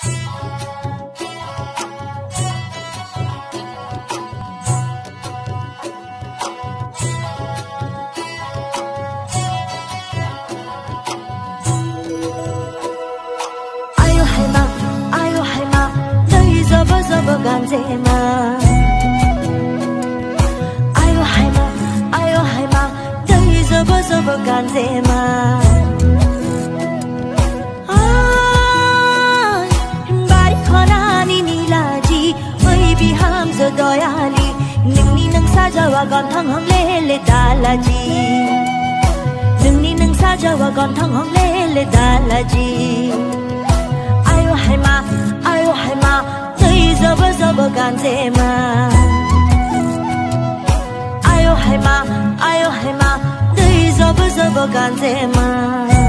哎呦海马，哎呦海马，得意滋滋把干子嘛。哎呦海马，哎呦海马，得意滋滋把干子。沙瓦贡汤红嘞嘞达拉吉，宁尼宁沙沙瓦贡汤红嘞嘞达拉吉，哎哟嘿嘛，哎哟嘿嘛，得伊做不做不干得嘛，哎哟嘿嘛，哎哟嘿嘛，得伊做不做不干得嘛。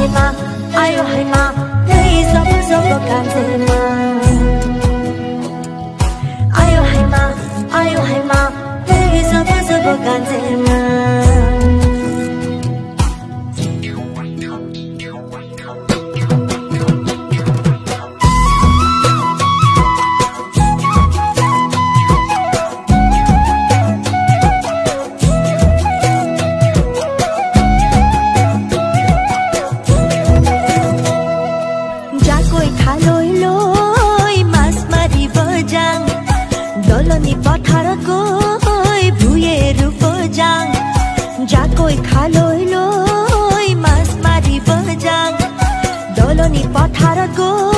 hai ma ai hai ma thấy dốc dốc cảm thấy ma লৈ লৈ মাছ মাৰিব যাওঁ দলনি পথাৰত গৈ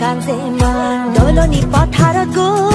कान्छे मान दोलो नि पठारको